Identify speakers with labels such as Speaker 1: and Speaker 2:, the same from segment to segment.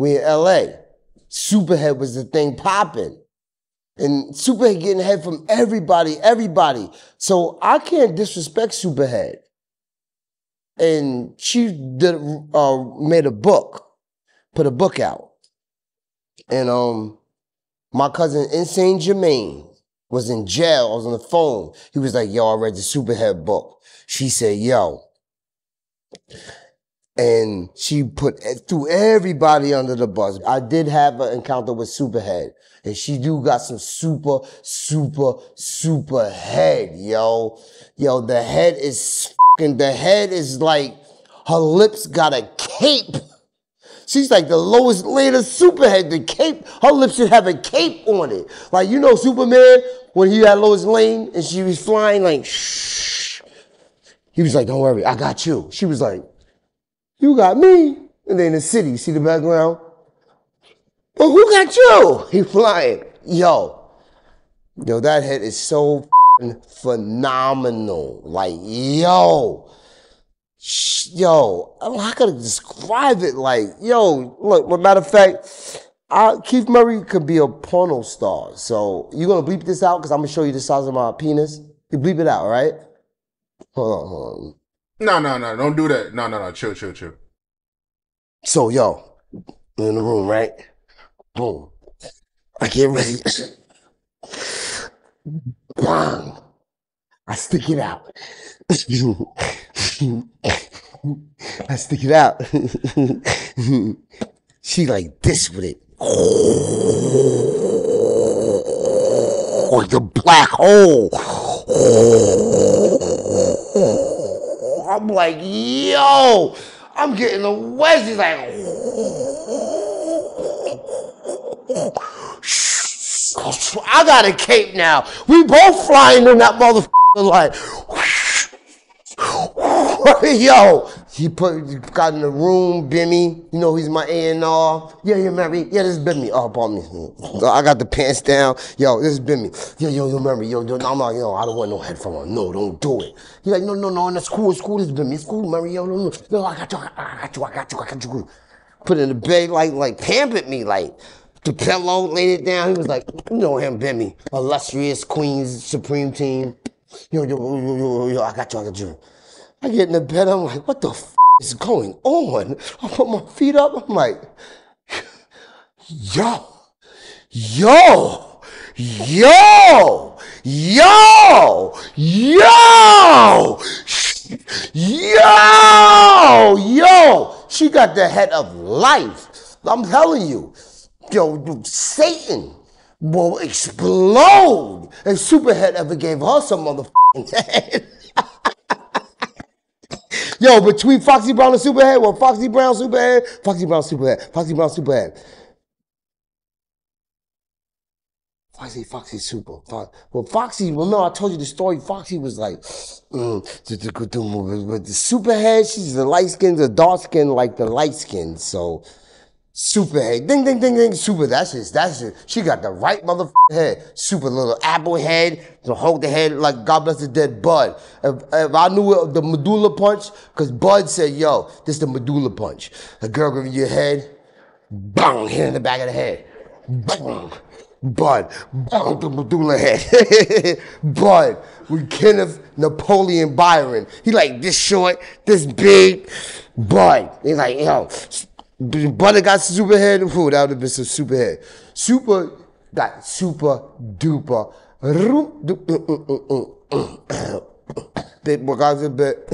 Speaker 1: We in LA. Superhead was the thing popping. And Superhead getting head from everybody, everybody. So I can't disrespect Superhead. And she did uh, made a book, put a book out. And um my cousin Insane Jermaine was in jail. I was on the phone. He was like, yo, I read the Superhead book. She said, yo. And she put threw everybody under the bus. I did have an encounter with Superhead. And she do got some super, super, super head, yo. Yo, the head is fucking, the head is like, her lips got a cape. She's like the lowest layer superhead. The cape, her lips should have a cape on it. Like, you know, Superman, when he had Lois Lane and she was flying, like, shh. He was like, don't worry, I got you. She was like, you got me. And then the city, see the background? But who got you? He flying. Yo. Yo, that head is so phenomenal. Like, yo. Yo, I gotta describe it like, yo, look, matter of fact, I, Keith Murray could be a porno star. So you gonna bleep this out? Because I'm gonna show you the size of my penis. You bleep it out, right? Hold on, hold on.
Speaker 2: No, no, no, don't do that. No, no, no, chill, chill, chill.
Speaker 1: So, yo, in the room, right? Boom. I get ready. Bang. I stick it out. I stick it out. she like this with it. Oh, the black hole. I'm like, yo, I'm getting the wedgies like. I got a cape now. We both flying in that motherfucker like. Yo, he put got in the room, Bimmy. You know he's my A and R. Yeah, yeah, Mary. Yeah, this is Bimmy. Oh, upon me. I got the pants down. Yo, this is Bimmy. Yo, yo, yo, Mary. Yo, yo, I'm like, yo, I don't want no headphone on. No, don't do it. He's like, no, no, no, it's cool, it's cool, it's Bimmy, it's cool, Mary. Yo, no, no, no, I got you, I got you, I got you, I got you. Put in the bed, like, like pampered me, like the pillow, laid it down. He was like, you know him, Bimmy, illustrious Queens Supreme Team. Yo, yo, yo, yo, yo, I got you, I got you. I get in the bed, I'm like, what the f is going on? I put my feet up, I'm like, yo, yo, yo, yo, yo, yo, yo. She got the head of life. I'm telling you, yo, Satan will explode if Superhead ever gave her some motherfucking head. Yo, between Foxy Brown and Superhead, well, Foxy Brown, Superhead, Foxy Brown, Superhead, Foxy Brown, Superhead. Foxy, Foxy, Super. Well, Foxy, well, no, I told you the story. Foxy was like, mm, but the Superhead, she's the light skin, the dark skin, like the light skin. So, Super head. Ding, ding, ding, ding. Super. That's it. That's it. She got the right motherfucking head. Super little apple head to hold the head like God bless the dead Bud. If, if I knew it, the medulla punch, because Bud said, yo, this is the medulla punch. A girl giving you head, bang, hit in the back of the head. Bang. Bud, bang, the medulla head. Bud, with Kenneth Napoleon Byron. He like this short, this big. Bud. He's like, yo, Butter got super head. Ooh, that would have been some super head. Super got super duper. Bit more guys a bit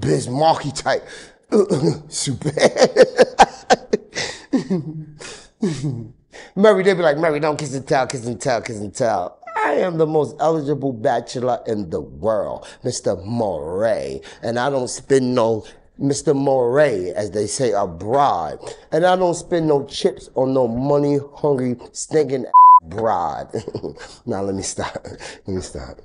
Speaker 1: Bismarcky type. Super Mary, they be like, Mary, don't kiss and tell, kiss and tell, kiss and tell. I am the most eligible bachelor in the world, Mr. Moray. And I don't spend no Mr. Moray, as they say a abroad. And I don't spend no chips on no money hungry, stinking broad. now let me stop. Let me stop.